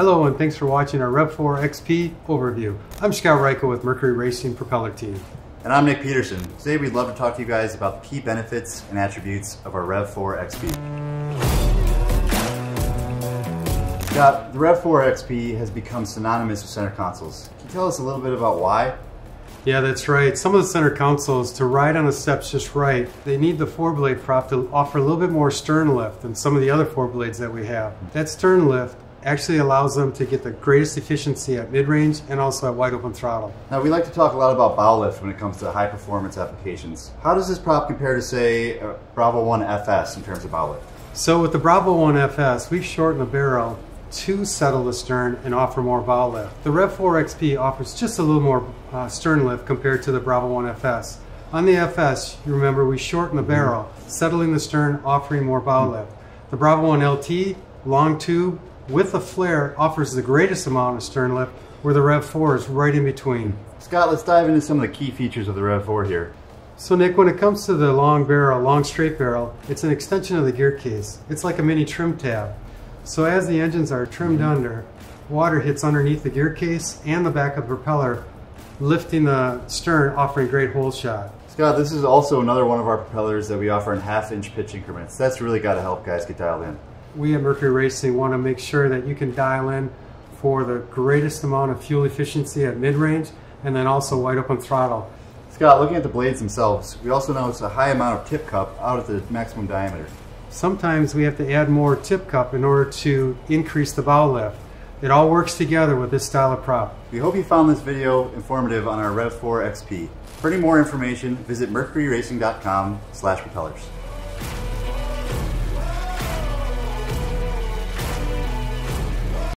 Hello and thanks for watching our Rev4 XP overview. I'm Scott Reichow with Mercury Racing Propeller Team. And I'm Nick Petersen. Today we'd love to talk to you guys about the key benefits and attributes of our Rev4 XP. Scott, the Rev4 XP has become synonymous with center consoles. Can you tell us a little bit about why? Yeah, that's right. Some of the center consoles, to ride on the steps just right, they need the four blade prop to offer a little bit more stern lift than some of the other four blades that we have. That stern lift actually allows them to get the greatest efficiency at mid-range and also at wide open throttle. Now we like to talk a lot about bow lift when it comes to high performance applications. How does this prop compare to say a Bravo 1 FS in terms of bow lift? So with the Bravo 1 FS, we've shortened the barrel to settle the stern and offer more bow lift. The Rev 4 XP offers just a little more uh, stern lift compared to the Bravo 1 FS. On the FS, you remember we shorten the barrel, settling the stern, offering more bow lift. The Bravo 1 LT, long tube, with a flare, offers the greatest amount of stern lift, where the Rev 4 is right in between. Scott, let's dive into some of the key features of the Rev 4 here. So Nick, when it comes to the long barrel, long straight barrel, it's an extension of the gear case. It's like a mini trim tab. So as the engines are trimmed mm-hmm. under, water hits underneath the gear case and the back of the propeller, lifting the stern, offering great hole shot. Scott, this is also another one of our propellers that we offer in half inch pitch increments. That's really got to help guys get dialed in. We at Mercury Racing want to make sure that you can dial in for the greatest amount of fuel efficiency at mid-range and then also wide open throttle. Scott, looking at the blades themselves, we also notice a high amount of tip cup out at the maximum diameter. Sometimes we have to add more tip cup in order to increase the bow lift. It all works together with this style of prop. We hope you found this video informative on our Rev4 XP. For any more information, visit mercuryracing.com slash propellers.